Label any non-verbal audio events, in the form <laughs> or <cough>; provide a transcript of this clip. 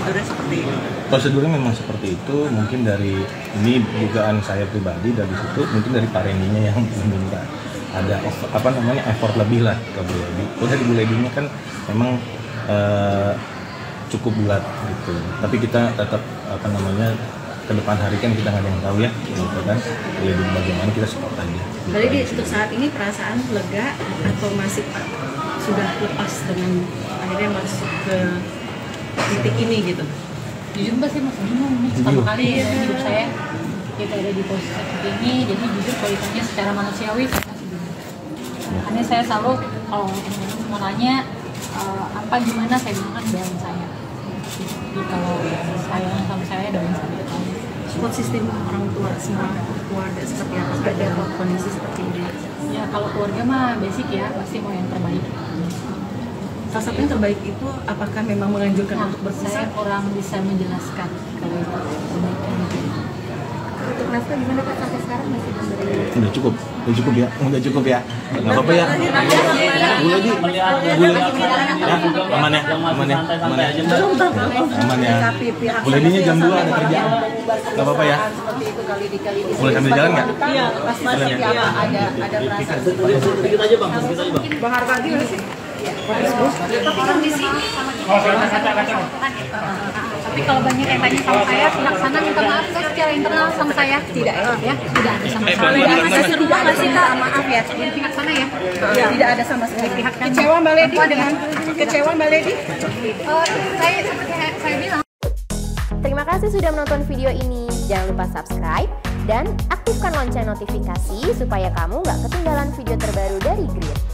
prosedurnya seperti ini? prosedurnya memang seperti itu mungkin dari ini dugaan saya pribadi dari situ mungkin dari Pak Rendinya yang <laughs> meminta ada apa namanya effort lebih lah ke Bu Lady. Udah di Bu Lady-nya kan memang eh, cukup bulat gitu. Tapi kita tetap apa namanya ke depan hari kan kita nggak ada yang tahu ya gitu kan. Lady bagaimana kita support aja. Gitu Jadi untuk saat ini perasaan lega atau masih sudah lepas dengan akhirnya masuk ke titik ini gitu. jujur mbak sih masih bingung nih pertama kali ya dalam hidup saya kita ada di posisi seperti ini jadi jujur kalau ditanya secara manusiawi saya masih bingung. Makanya saya selalu kalau teman-teman mau nanya eh, apa gimana saya bilang kan doain saya. Jadi kalau sayang sama saya doain saya. Support sistem orang tua semua keluarga seperti apa? Ada kondisi seperti ini. ya kalau keluarga mah basic ya pasti mau yang terbaik Salah satu yang terbaik itu apakah memang menganjurkan nah, untuk saya berpisah? kurang bisa menjelaskan kalau itu kebaikan. Untuk nafkah gimana Pak? Sampai sekarang masih memberi udah cukup udah cukup ya udah cukup ya. Nggak apa-apa ya. Bu Lady Bu Lady ya aman ya. aman ya. Aman ya. aman ya. Bu Lady-nya jam 2 ada kerjaan nggak apa-apa ya. Seperti itu kali dikali di boleh sambil jalan nggak? Iya, pasti Jalan seperti ya? apa ada ada perasaan Sedikit aja bang, sedikit aja bang. Bang. Mana tapi kan di sini sama kita tapi kalau banyak yang tanya sama saya pihak sana minta maaf nggak secara internal sama saya tidak ya ya tidak ada sama sekali Tidak ada serumah nggak sih Kak? Maaf ya. dari pihak sana ya Tidak ada sama sekali. pihak Kecewa Mbak Lady dengan kecewa Mbak Lady? Eh, saya seperti yang saya bilang Terima kasih sudah menonton video ini. Jangan lupa subscribe dan aktifkan lonceng notifikasi supaya kamu nggak ketinggalan video terbaru dari Grid.